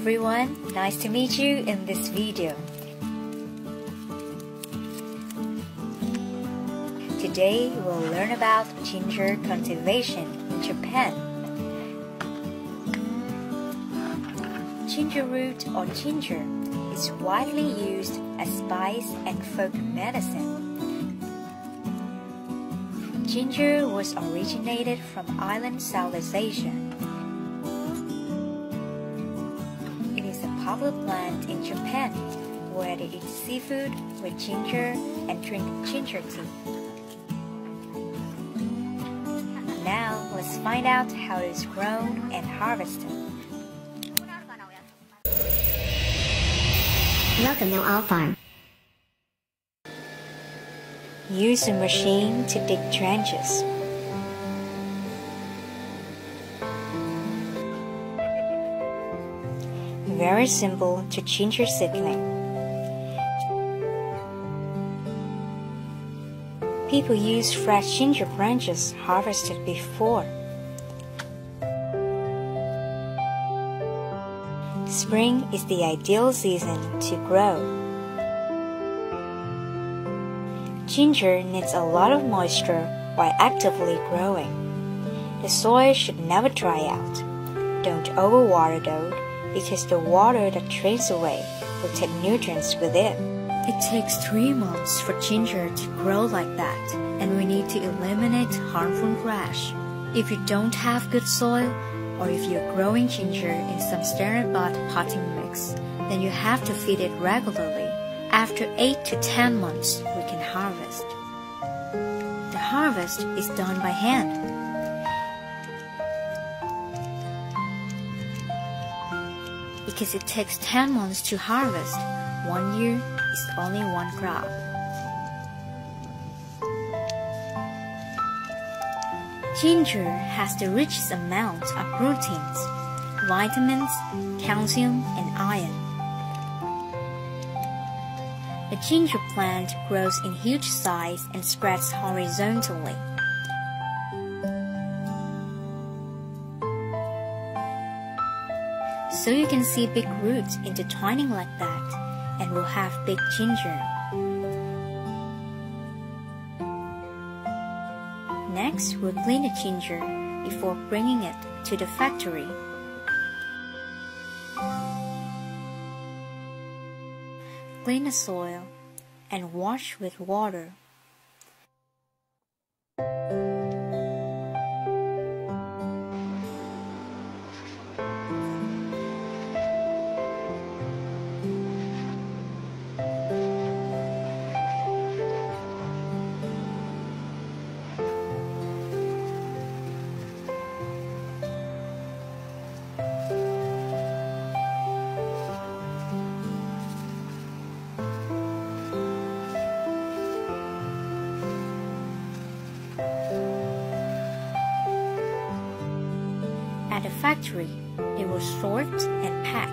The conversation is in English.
everyone, nice to meet you in this video. Today we'll learn about ginger cultivation in Japan. Ginger root or ginger is widely used as spice and folk medicine. Ginger was originated from island Southeast Asia. Popular plant in Japan where they eat seafood with ginger and drink ginger tea. Now let's find out how it is grown and harvested. Welcome to our farm. Use a machine to dig trenches. Very simple to ginger seedling. People use fresh ginger branches harvested before. Spring is the ideal season to grow. Ginger needs a lot of moisture while actively growing. The soil should never dry out. Don't overwater though, because the water that drains away will take nutrients with it. It takes three months for ginger to grow like that, and we need to eliminate harmful grass. If you don't have good soil, or if you're growing ginger in some standard bought potting mix, then you have to feed it regularly. After 8 to 10 months, we can harvest. The harvest is done by hand. Because it takes 10 months to harvest, one year is only one crop. Ginger has the richest amount of proteins, vitamins, calcium, and iron. The ginger plant grows in huge size and spreads horizontally. So you can see big roots intertwining like that and will have big ginger. Next, we'll clean the ginger before bringing it to the factory. Clean the soil and wash with water. At the factory, they will sorted and pack